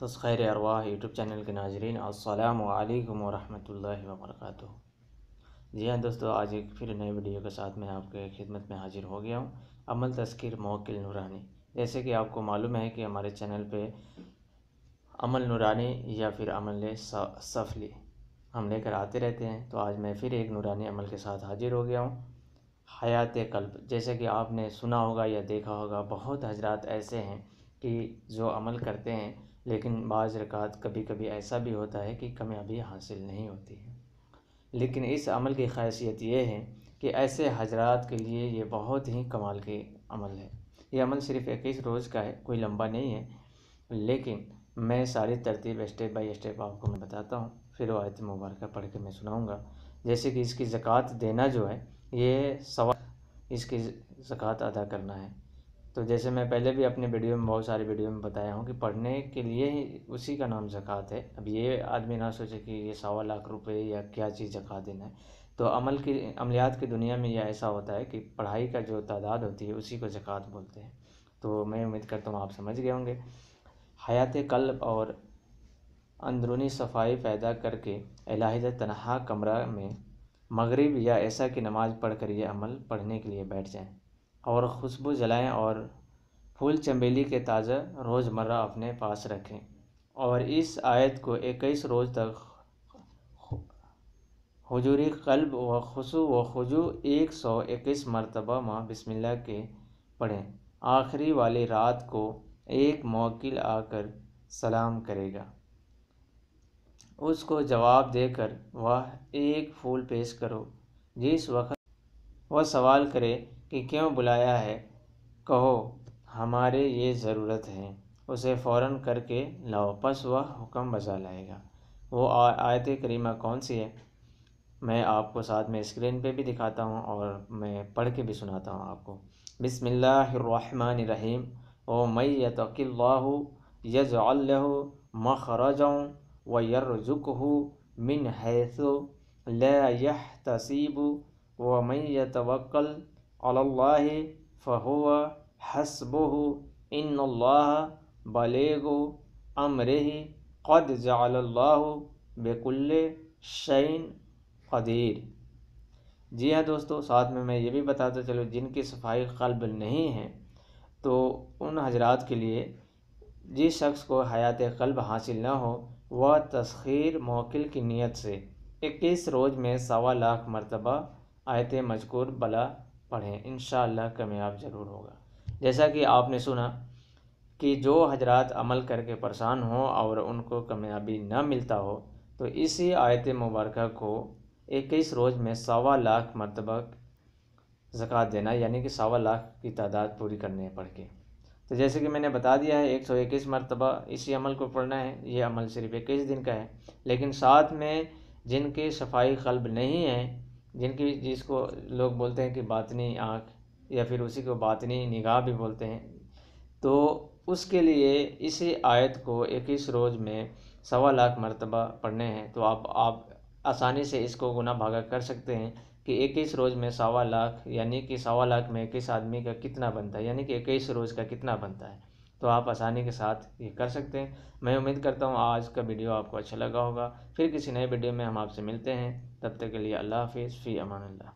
تسخیر ارواح YouTube channel کے ناظرین، السلام علیکم ورحمۃ اللہ وبرکاتہ۔ جی ہاں دوستو، آج ایک پھر نئے ویڈیو کے ساتھ میں آپ کے خدمت میں حاضر ہو گیا ہوں۔ عمل تذکیر موکل نورانی۔ جیسے کہ آپ کو معلوم ہے کہ ہمارے چینل پہ عمل نورانی یا پھر عمل سفلی ہم لے کر آتے رہتے ہیں۔ تو آج میں پھر ایک نورانی عمل کے ساتھ حاضر ہو گیا ہوں۔ حیات قلب، جیسے کہ آپ نے سنا ہوگا یا دیکھا ہوگا، بہت حضرات ایسے ہیں کہ جو عمل کرتے ہیں لیکن بعض رکعت کبھی کبھی ایسا بھی ہوتا ہے کہ کامیابی حاصل نہیں ہوتی ہے۔ لیکن اس عمل کی خاصیت یہ ہے کہ ایسے حضرات کے لیے یہ بہت ہی کمال کے عمل ہے۔ یہ عمل صرف اکیس روز کا ہے، کوئی لمبا نہیں ہے۔ لیکن میں ساری ترتیب اسٹیپ بائی اسٹیپ آپ کو میں بتاتا ہوں۔ پھر وہ آیت مبارکہ پڑھ کے میں سناؤں گا۔ جیسے کہ اس کی زکوٰۃ دینا جو ہے، یہ سوال اس کی زکوٰۃ ادا کرنا ہے۔ تو جیسے میں پہلے بھی اپنے ویڈیو میں بہت ساری ویڈیو میں بتایا ہوں کہ پڑھنے کے لیے ہی اسی کا نام زکوٰۃ ہے۔ اب یہ آدمی نہ سوچے کہ یہ سوا لاکھ روپے یا کیا چیز زکوٰۃ دینا ہے۔ تو عمل کی، عملیات کی دنیا میں یہ ایسا ہوتا ہے کہ پڑھائی کا جو تعداد ہوتی ہے اسی کو زکوٰۃ بولتے ہیں۔ تو میں امید کرتا ہوں آپ سمجھ گئے ہوں گے۔ حیات قلب اور اندرونی صفائی پیدا کر کے علیحدہ تنہا کمرہ میں مغرب یا ایسا کی نماز پڑھ کر یہ عمل پڑھنے کے لیے بیٹھ جائیں۔ اور خوشبو جلائیں اور پھول چمیلی کے تازہ روز مرہ اپنے پاس رکھیں۔ اور اس آیت کو اکیس روز تک حجوری قلب و خصو و خجو ایک سو اکیس مرتبہ ماں بسم اللہ کے پڑھیں۔ آخری والی رات کو ایک موکل آ کر سلام کرے گا۔ اس کو جواب دے کر وہ ایک پھول پیش کرو۔ جس وقت وہ سوال کرے کہ کیوں بلایا ہے؟ کہو، ہمارے یہ ضرورت ہے، اسے فوراً کر کے لاؤ پس وہ حکم بجا لائے گا۔ وہ آیت کریمہ کون سی ہے؟ میں آپ کو ساتھ میں اسکرین پہ بھی دکھاتا ہوں اور میں پڑھ کے بھی سناتا ہوں آپ کو۔ بسم اللہ الرحمن الرحیم۔ او میں یتق اللہ یجعل له مخرجا ویرزقه من حیث لا يحتسب ومن يتوکل علی اللہ فہو حسبہ ان اللہ بلیغ امرہ قد جعل اللہ بکل شعین قدیر۔ جی ہاں دوستو، ساتھ میں میں یہ بھی بتاتا چلو جن کی صفائی قلب نہیں ہے، تو ان حضرات کے لیے جس شخص کو حیات قلب حاصل نہ ہو، وہ تسخیر موکل کی نیت سے اکیس روز میں سوا لاکھ مرتبہ آیت مذکور بلا پڑھیں، انشاءاللہ کامیاب ضرور ہوگا۔ جیسا کہ آپ نے سنا کہ جو حضرات عمل کر کے پریشان ہوں اور ان کو کامیابی نہ ملتا ہو، تو اسی آیت مبارکہ کو اکیس روز میں سوا لاکھ مرتبہ زکوٰۃ دینا یعنی کہ سوا لاکھ کی تعداد پوری کرنے پڑھ کے۔ تو جیسے کہ میں نے بتا دیا ہے، ایک سو اکیس مرتبہ اسی عمل کو پڑھنا ہے، یہ عمل صرف اکیس دن کا ہے۔ لیکن ساتھ میں جن کی صفائی قلب نہیں ہے جن کی جس کو لوگ بولتے ہیں کہ باطنی آنکھ یا پھر اسی کو باطنی نگاہ بھی بولتے ہیں، تو اس کے لیے اسی آیت کو اکیس روز میں سوا لاکھ مرتبہ پڑھنے ہیں۔ تو آپ آپ آسانی سے اس کو گناہ بھاگا کر سکتے ہیں کہ اکیس روز میں سوا لاکھ یعنی کہ سوا لاکھ میں اکیس آدمی کا کتنا بنتا ہے یعنی کہ اکیس روز کا کتنا بنتا ہے۔ تو آپ آسانی کے ساتھ یہ کر سکتے ہیں۔ میں امید کرتا ہوں آج کا ویڈیو آپ کو اچھا لگا ہوگا۔ پھر کسی نئے ویڈیو میں ہم آپ سے ملتے ہیں۔ تب تک کے لیے اللہ حافظ۔ فی امان اللہ۔